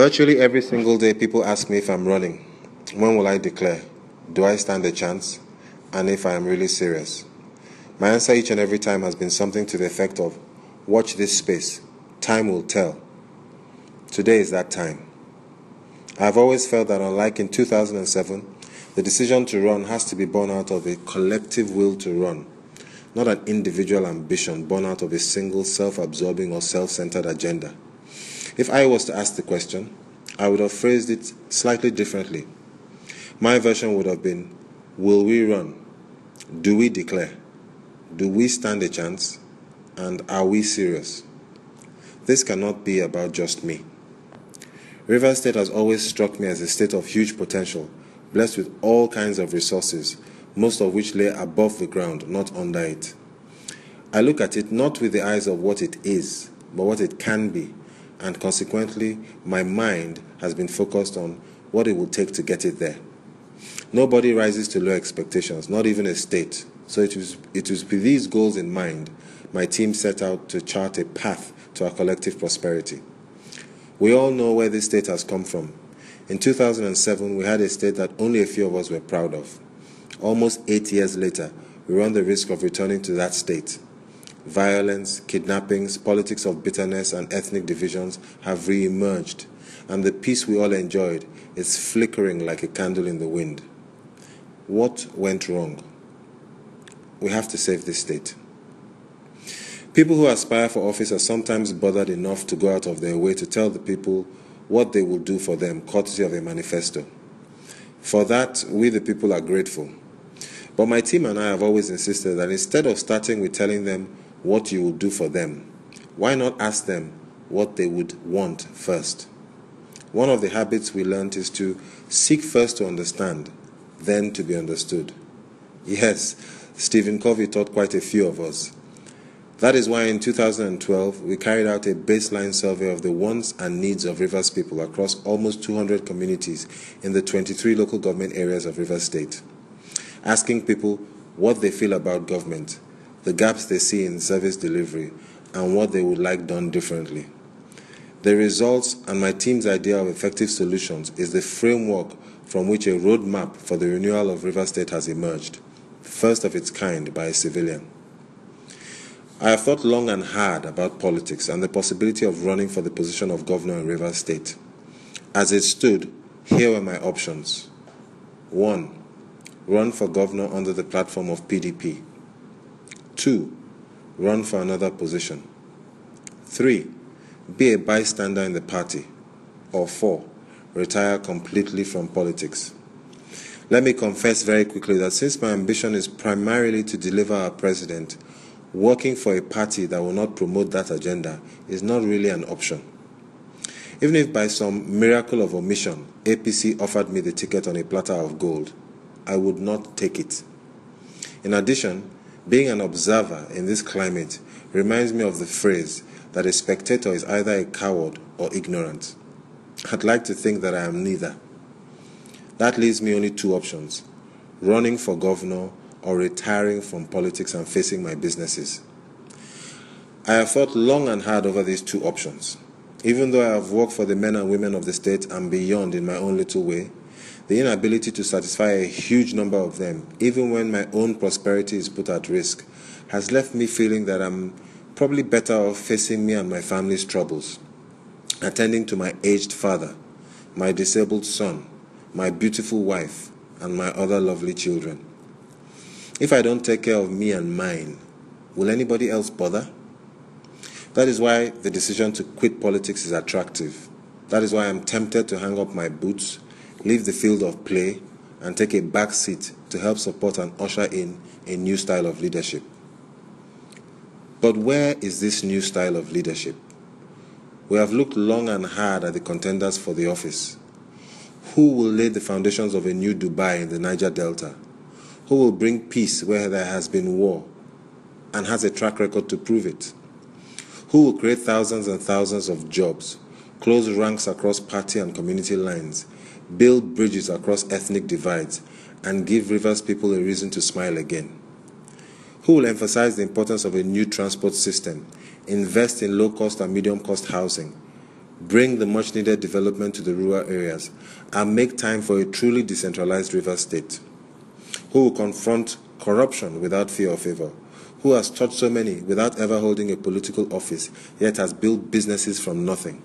Virtually every single day, people ask me if I'm running. When will I declare? Do I stand a chance? And if I am really serious? My answer each and every time has been something to the effect of Watch this space. Time will tell. Today is that time. I've always felt that, unlike in 2007, the decision to run has to be born out of a collective will to run, not an individual ambition born out of a single self absorbing or self centered agenda. If I was to ask the question, I would have phrased it slightly differently. My version would have been Will we run? Do we declare? Do we stand a chance? And are we serious? This cannot be about just me. River State has always struck me as a state of huge potential, blessed with all kinds of resources, most of which lay above the ground, not under it. I look at it not with the eyes of what it is, but what it can be, and consequently, my mind has been focused on what it will take to get it there. Nobody rises to low expectations, not even a state. So it was, it was with these goals in mind, my team set out to chart a path to our collective prosperity. We all know where this state has come from. In 2007, we had a state that only a few of us were proud of. Almost eight years later, we run the risk of returning to that state. Violence, kidnappings, politics of bitterness, and ethnic divisions have re emerged, and the peace we all enjoyed is flickering like a candle in the wind. What went wrong? We have to save this state. People who aspire for office are sometimes bothered enough to go out of their way to tell the people what they will do for them, courtesy of a manifesto. For that, we the people are grateful. But my team and I have always insisted that instead of starting with telling them what you will do for them. Why not ask them what they would want first? One of the habits we learned is to seek first to understand, then to be understood. Yes, Stephen Covey taught quite a few of us. That is why in 2012 we carried out a baseline survey of the wants and needs of Rivers people across almost 200 communities in the 23 local government areas of Rivers State, asking people what they feel about government the gaps they see in service delivery, and what they would like done differently. The results and my team's idea of effective solutions is the framework from which a roadmap for the renewal of River State has emerged, first of its kind by a civilian. I have thought long and hard about politics and the possibility of running for the position of governor in River State. As it stood, here were my options. 1. Run for governor under the platform of PDP. Two, run for another position. Three, be a bystander in the party. Or four, retire completely from politics. Let me confess very quickly that since my ambition is primarily to deliver our president, working for a party that will not promote that agenda is not really an option. Even if by some miracle of omission APC offered me the ticket on a platter of gold, I would not take it. In addition, being an observer in this climate reminds me of the phrase that a spectator is either a coward or ignorant. I'd like to think that I am neither. That leaves me only two options running for governor or retiring from politics and facing my businesses. I have thought long and hard over these two options. Even though I have worked for the men and women of the state and beyond in my own little way, the inability to satisfy a huge number of them, even when my own prosperity is put at risk, has left me feeling that I'm probably better off facing me and my family's troubles, attending to my aged father, my disabled son, my beautiful wife, and my other lovely children. If I don't take care of me and mine, will anybody else bother? That is why the decision to quit politics is attractive. That is why I'm tempted to hang up my boots leave the field of play, and take a back seat to help support and usher in a new style of leadership. But where is this new style of leadership? We have looked long and hard at the contenders for the office. Who will lay the foundations of a new Dubai in the Niger Delta? Who will bring peace where there has been war and has a track record to prove it? Who will create thousands and thousands of jobs, close ranks across party and community lines, build bridges across ethnic divides, and give Rivers people a reason to smile again? Who will emphasize the importance of a new transport system, invest in low cost and medium cost housing, bring the much needed development to the rural areas, and make time for a truly decentralized river state. Who will confront corruption without fear or favor? Who has taught so many without ever holding a political office, yet has built businesses from nothing?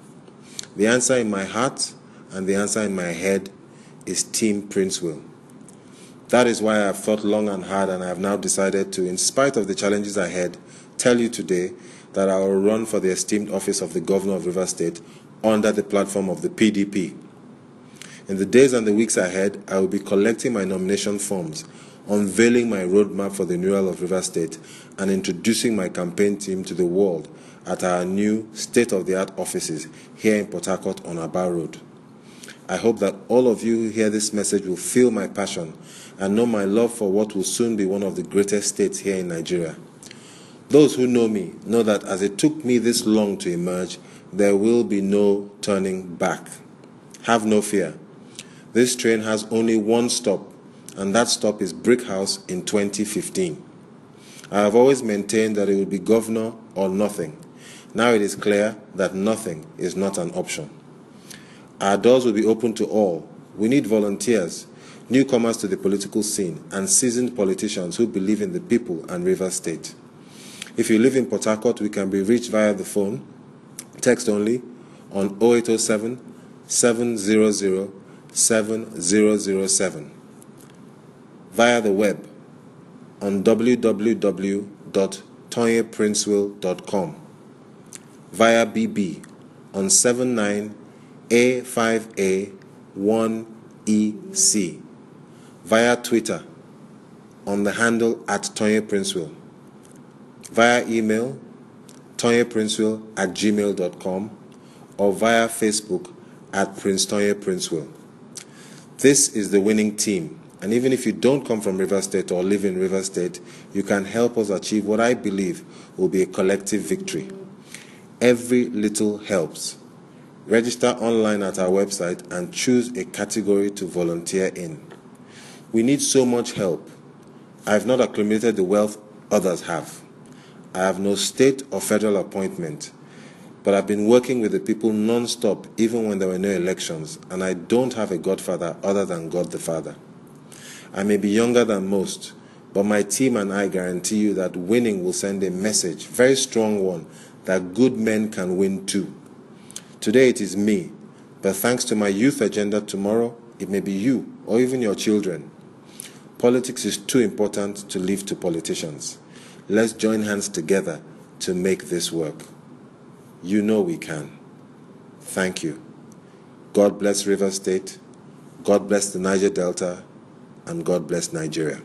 The answer in my heart and the answer in my head is Team Prince Will. That is why I have thought long and hard, and I have now decided to, in spite of the challenges ahead, tell you today that I will run for the esteemed office of the Governor of River State under the platform of the PDP. In the days and the weeks ahead, I will be collecting my nomination forms, unveiling my roadmap for the renewal of River State, and introducing my campaign team to the world at our new state of the art offices here in Port Harcourt on Aba Road. I hope that all of you who hear this message will feel my passion and know my love for what will soon be one of the greatest states here in Nigeria. Those who know me know that as it took me this long to emerge, there will be no turning back. Have no fear. This train has only one stop, and that stop is Brick House in 2015. I have always maintained that it will be governor or nothing. Now it is clear that nothing is not an option. Our doors will be open to all. We need volunteers, newcomers to the political scene, and seasoned politicians who believe in the people and River State. If you live in Port Harcourt, we can be reached via the phone, text only, on 0807 700 7007, via the web on www.tonyeprincewill.com, via BB on 79A5A1EC, via Twitter on the handle at Tonye Princewill via email tonyeprincewill at gmail.com or via Facebook at Prince Tonye Princewill. This is the winning team, and even if you don't come from River State or live in River State, you can help us achieve what I believe will be a collective victory. Every little helps. Register online at our website and choose a category to volunteer in. We need so much help. I have not accumulated the wealth others have. I have no state or federal appointment, but I've been working with the people non-stop even when there were no elections, and I don't have a godfather other than God the Father. I may be younger than most, but my team and I guarantee you that winning will send a message, very strong one, that good men can win too. Today it is me, but thanks to my youth agenda tomorrow, it may be you or even your children. Politics is too important to leave to politicians. Let's join hands together to make this work. You know we can. Thank you. God bless River State. God bless the Niger Delta. And God bless Nigeria.